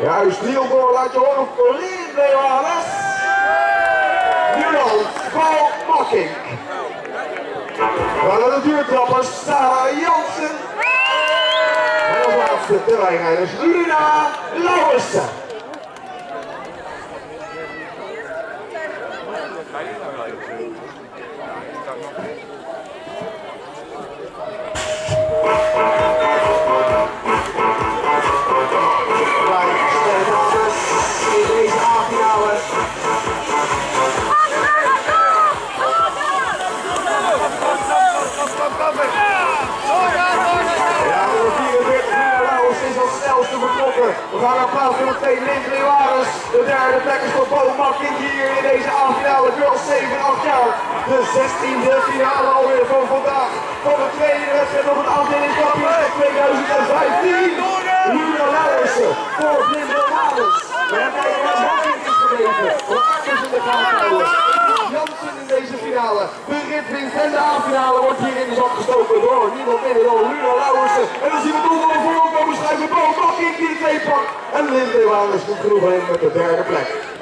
Juist, Nielboor, laat je horen voor Linde Johannes. Dan, Paul Makking. Dan de duurtrappers, Sarah Jansen. En als laatste de wijnrijders, Luna Lauwersen. in vertrokken. We gaan naar plaats nummer 2, Linde Lewares. De derde plek is voor Bo Makking hier in deze A-finale. Girls 7 8 jaar. De 16e finale alweer van vandaag. Van de tweede wedstrijd op het afdelingskampioenschap 2015. Nina Lauwersen voor Linde Lewares. We hebben naar Makking is gebleven. In de gaten in deze finale. De ritwinst en de A-finale wordt hier in de zak gestoken door niemand minder dan Luna Lauwersen. En dan zien we toch Bo Makking die twee pakt. En Linde Lewares komt genoeg heen met de derde plek.